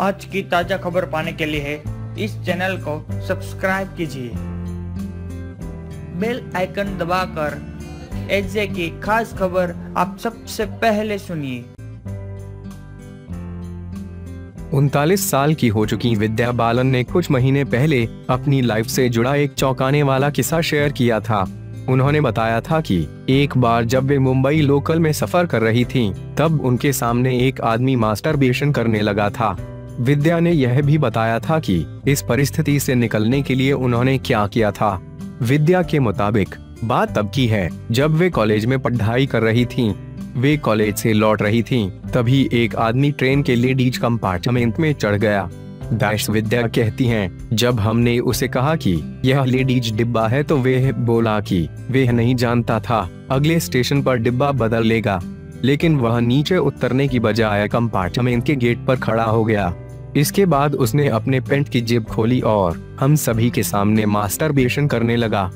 आज की ताज़ा खबर पाने के लिए इस चैनल को सब्सक्राइब कीजिए। बेल आइकन दबाकर एजे की खास खबर आप सबसे पहले सुनिए। उनतालीस साल की हो चुकी विद्या बालन ने कुछ महीने पहले अपनी लाइफ से जुड़ा एक चौंकाने वाला किस्सा शेयर किया था। उन्होंने बताया था कि एक बार जब वे मुंबई लोकल में सफ़र कर रही थीं, तब उनके सामने एक आदमी मास्टरबेशन करने लगा था। विद्या ने यह भी बताया था कि इस परिस्थिति से निकलने के लिए उन्होंने क्या किया था। विद्या के मुताबिक बात तब की है जब वे कॉलेज में पढ़ाई कर रही थीं। वे कॉलेज से लौट रही थीं, तभी एक आदमी ट्रेन के लेडीज़ कंपार्टमेंट में चढ़ गया। दाइश विद्या कहती हैं जब हमने उसे कहा कि यह लेडीज़ डिब्बा है तो वे बोला कि वह नहीं जानता था अगले स्टेशन पर डिब्बा बदल लेगा। लेकिन वह नीचे उतरने की बजाय कंपार्टमेंट के गेट पर खड़ा हो गया। इसके बाद उसने अपने पेंट की जेब खोली और हम सभी के सामने मास्टरबेशन करने लगा।